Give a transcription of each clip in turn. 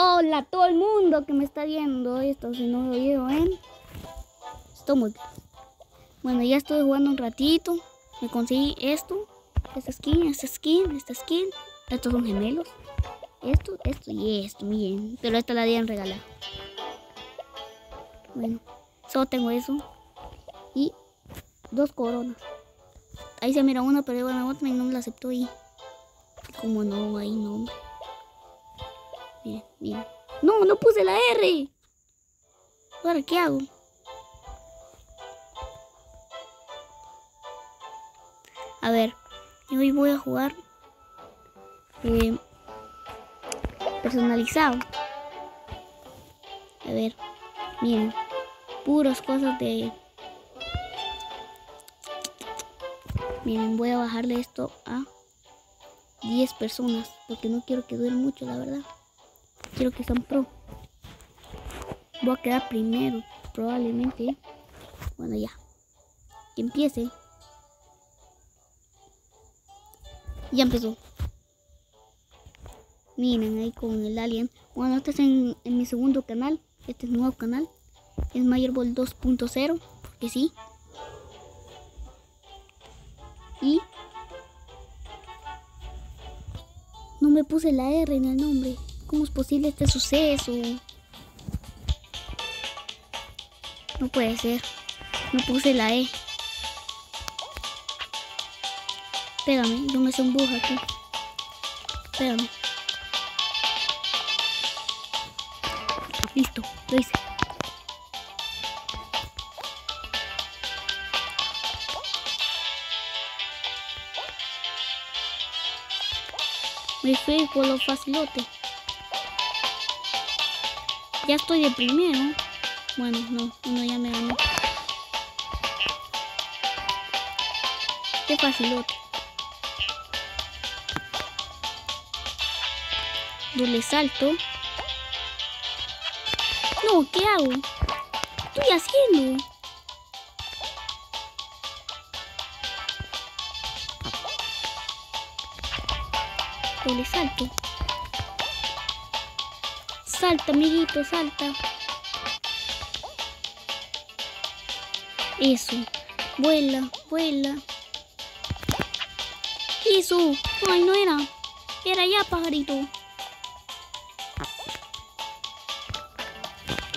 Hola todo el mundo que me está viendo. Esto es un nuevo video en Stomach. Bueno, ya estoy jugando un ratito. Me conseguí esto. Esta skin, esta skin, esta skin. Estos son gemelos. Esto, esto y esto, bien. Pero esta la dieron regalar. Bueno, solo tengo eso. Y dos coronas. Ahí se mira una, pero bueno, otra y no me la aceptó y como no, ahí no. Miren, miren. No, no puse la R. Ahora, ¿qué hago? A ver, hoy voy a jugar eh, personalizado. A ver, miren, puras cosas de... Miren, voy a bajarle esto a 10 personas porque no quiero que dure mucho, la verdad quiero que sean pro. Voy a quedar primero, probablemente. Bueno, ya. Que empiece. Ya empezó. Miren ahí con el alien. Bueno, este es en, mi segundo canal. Este es nuevo canal. Es Mayerball 2.0. Porque sí. Y... No me puse la R en el nombre. ¿Cómo es posible este suceso? No puede ser. No puse la E. Espérame, no me buja aquí. Espérame. Listo, lo hice. Me fui por lo facilote. Ya estoy de primero. Bueno, no, uno ya me ganó. Qué facilote. Doble salto. No, ¿qué hago? ¿Qué estoy haciendo? Doble salto. Salta, amiguito, salta. Eso. Vuela, vuela. Eso. Ay, no era. Era ya, pajarito.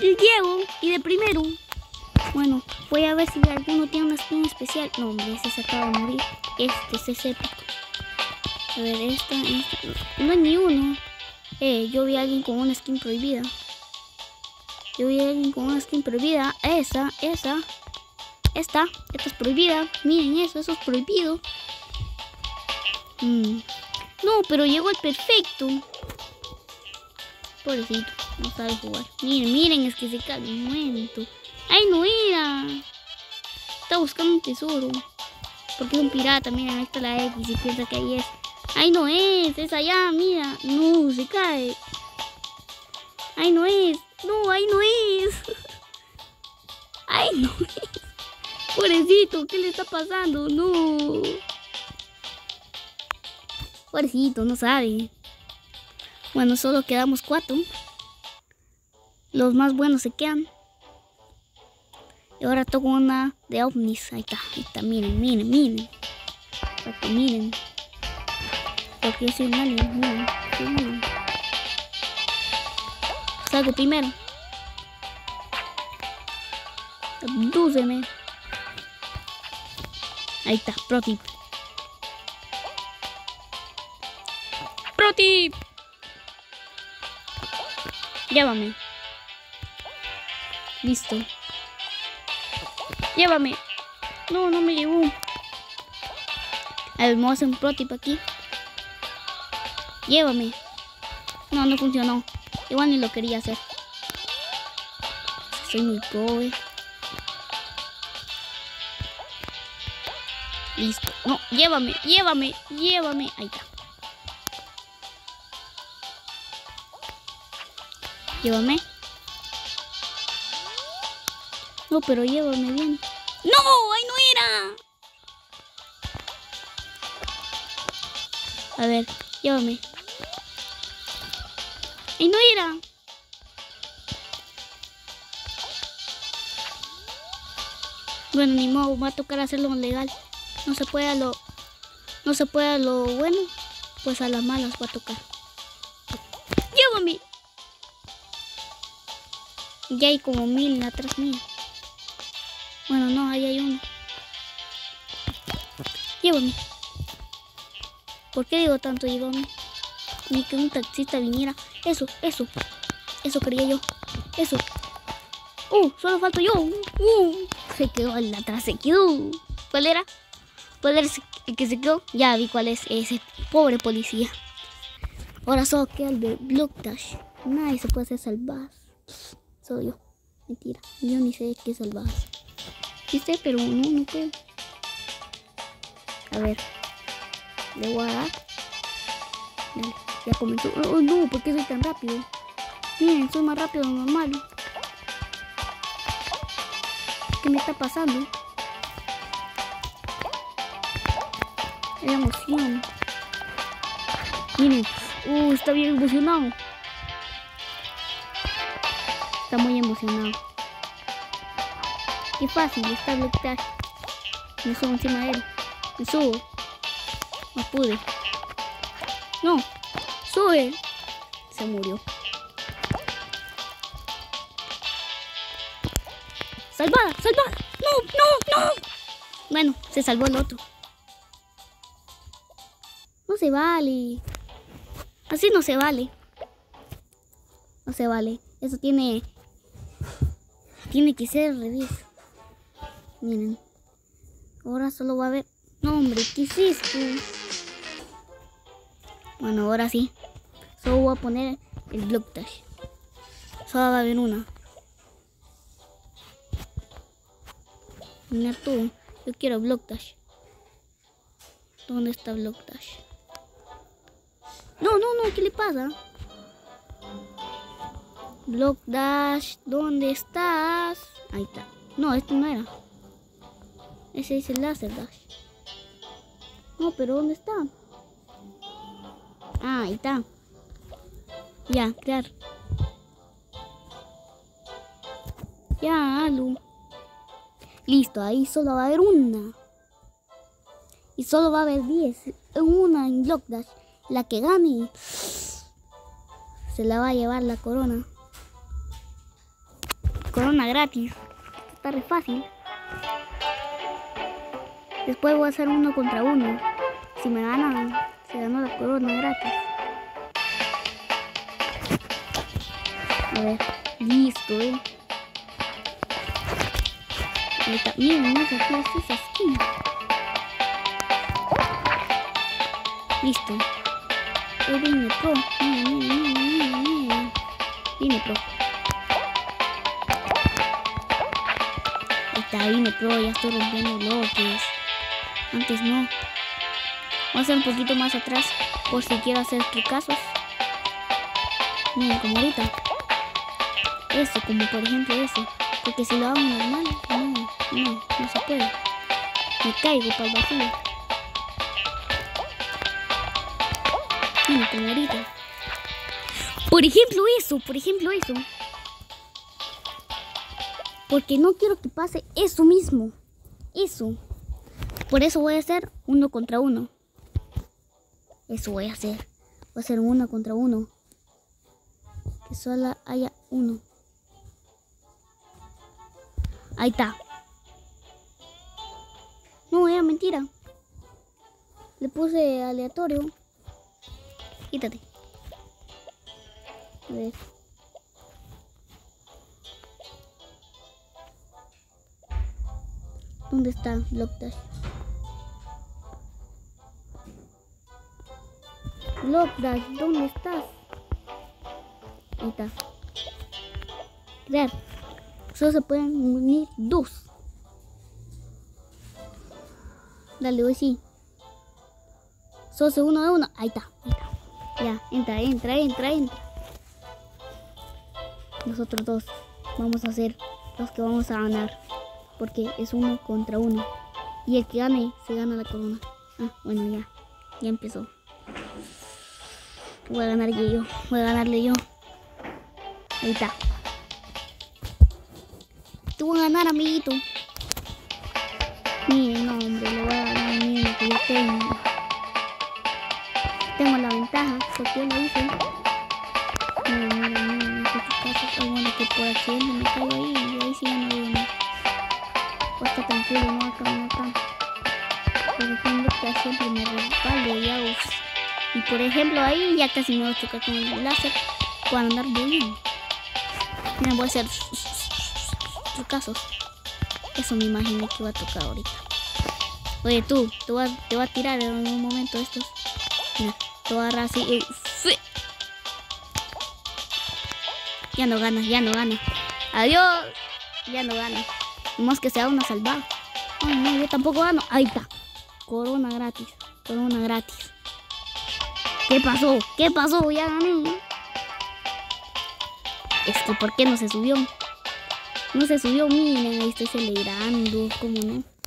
Llego y de primero. Bueno, voy a ver si alguno tiene una skin especial. No, hombre, se acaba de morir. Este es épico. A ver, esta, esta. No hay ni uno. Eh, yo vi a alguien con una skin prohibida. Yo vi a alguien con una skin prohibida. Esa, esa. Esta, esta es prohibida. Miren eso, eso es prohibido. Mm. No, pero llegó el perfecto. Pobrecito, no sabe jugar. Miren, miren, es que se cae un momento. ¡Ay, no era! Está buscando un tesoro. Porque es un pirata, miren, ahí está la X y piensa que ahí es. ¡Ay, no es! ¡Es allá! ¡Mira! ¡No! ¡Se cae! ¡Ay, no es! ¡No! ¡Ay, no es! ¡Ay, no es! Pobrecito, ¿qué le está pasando? ¡No! Pobrecito, no sabe. Bueno, solo quedamos cuatro. Los más buenos se quedan. Y ahora toco una de ovnis. Ahí está, ahí está. Miren, miren, miren. miren. Porque soy alien. No, Salgo primero. Abdúceme. Ahí está, pro tip. Pro. Llévame. Listo. Llévame. No, no me llevó. A ver, vamos a hacer un pro tip aquí. Llévame. No, no funcionó. Igual ni lo quería hacer. Soy muy pobre. Listo. No, llévame, llévame, llévame. Ahí está. Llévame. No, pero llévame bien. ¡No! ¡Ahí no era! A ver, llévame y no era. Bueno, ni modo, va a tocar hacerlo legal. No se puede lo. No se puede a lo bueno, pues a las malas va a tocar. ¡Llévame! Ya hay como mil atrás mío. Bueno, no, ahí hay uno. Llévame. ¿Por qué digo tanto llévame? Ni que un taxista viniera. Eso, eso. Eso quería yo. Eso. Uh, solo falto yo. Uh, se quedó el atrás, se. ¿Cuál era? ¿Cuál era el que se quedó? Ya vi cuál es ese pobre policía. Ahora solo queda el de Block Dash. Nadie se puede hacer salvar. Soy yo. Mentira. Yo ni sé qué salvar. Sí pero no, no puedo. A ver. Le voy a dar. Dale, comenzó. Oh, no, ¿por qué soy tan rápido? Miren, soy más rápido de normal. ¿Qué me está pasando? Es emoción. Miren, uh, está bien emocionado. Está muy emocionado. Qué fácil está bloquear. Me subo encima de él. Me subo. No pude. No. Sube. Se murió. ¡Salvada! ¡Salvada! ¡No! ¡No! ¡No! Bueno, se salvó el otro. No se vale. Así no se vale. No se vale. Eso tiene... Tiene que ser revés. Miren. Ahora solo va a haber... No, hombre, ¿qué hiciste? Bueno, ahora sí. Solo voy a poner el block dash. Solo va a haber una. Mira tú. Yo quiero block dash. ¿Dónde está block dash? No, no, no, ¿qué le pasa? Block dash, ¿dónde estás? Ahí está. No, este no era. Ese es el laser dash. No, pero ¿dónde está? Ah, ahí está. Ya, crear. Ya, Alu. Listo, ahí solo va a haber una. Y solo va a haber 10. Una en Block Dash. La que gane se la va a llevar la corona. Corona gratis. Está re fácil. Después voy a hacer uno contra uno. Si me ganan, se ganó la corona gratis. A ver, listo, eh. Ahí está. Miren, esa clase, esa skin. Listo. Hoy viene pro. Viene pro. Está, vine pro, ya estoy rompiendo bloques. Antes no. Voy a hacer un poquito más atrás por si quiero hacer trucazos. Miren, como ahorita. Eso, como por ejemplo eso. Porque si lo hago normal, no, no, no se puede. Me caigo para el vacío. Miren, ahorita. Por ejemplo eso, por ejemplo eso. Porque no quiero que pase eso mismo. Eso. Por eso voy a hacer uno contra uno. Eso voy a hacer. Voy a hacer uno contra uno. Que solo haya uno. Ahí está. No, era mentira. Le puse aleatorio. Quítate. A ver. ¿Dónde está Block Dash? Block Dash, ¿dónde estás? Ahí está. Crear. Solo se pueden unir dos. Dale, hoy sí. Solo se uno de uno. Ahí está, ahí está. Ya, entra, entra, entra, entra. Nosotros dos vamos a ser los que vamos a ganar. Porque es uno contra uno. Y el que gane, se gana la corona. Ah, bueno, ya. Ya empezó. Voy a ganar yo. Voy a ganarle yo. Ahí está. Tú vas a ganar, amiguito. Miren, no, hombre, le voy a dar miren lo que yo tengo. Tengo la ventaja, porque lo hice. Miren, miren, miren, estos. Ah, bueno, que por accidente me caigo ahí y ahí sí ya no veo nada. Voy a estar tranquilo, no voy a caminar acá. Por ejemplo, que siempre me resbalo y hago... Y por ejemplo, ahí ya casi me voy a chocar con el láser cuando andar bien. Me voy a hacer casos. Eso me imaginé que iba a tocar ahorita. Oye, tú, te voy a, te voy a tirar en un momento estos. Mira, te voy a agarrar así y... Ya no ganas, ya no ganas. Adiós. Ya no ganas. Más que sea una salvada. Ay, no, yo tampoco gano. Ahí está. Corona gratis. Corona gratis. ¿Qué pasó? ¿Qué pasó? Ya gané. Es que ¿por qué no se subió? No se subió, miren, ahí estoy celebrando, ¿cómo no?